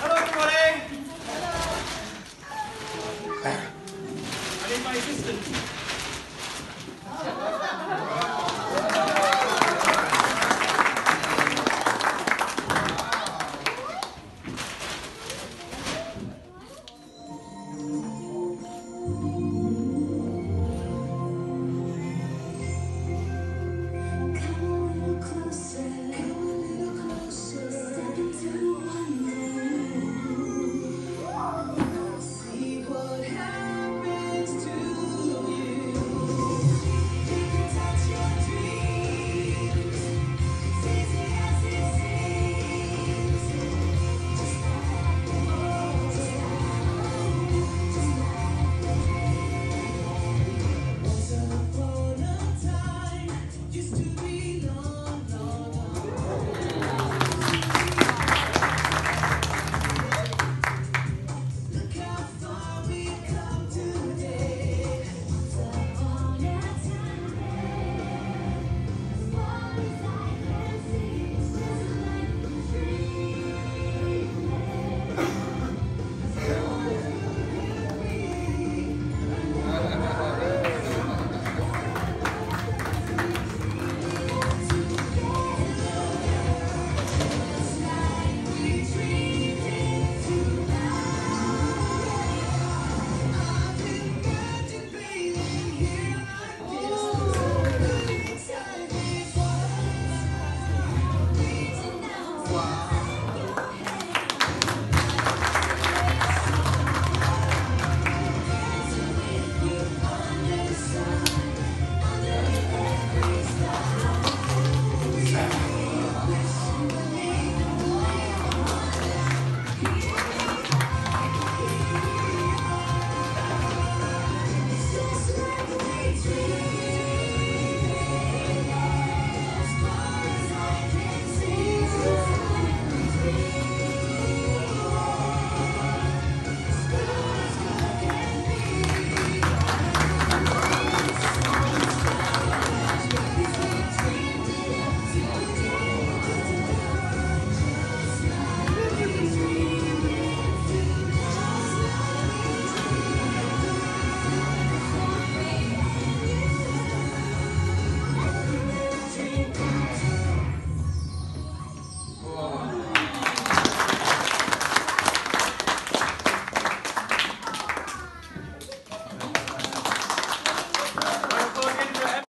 Hello, everybody. I need my assistant.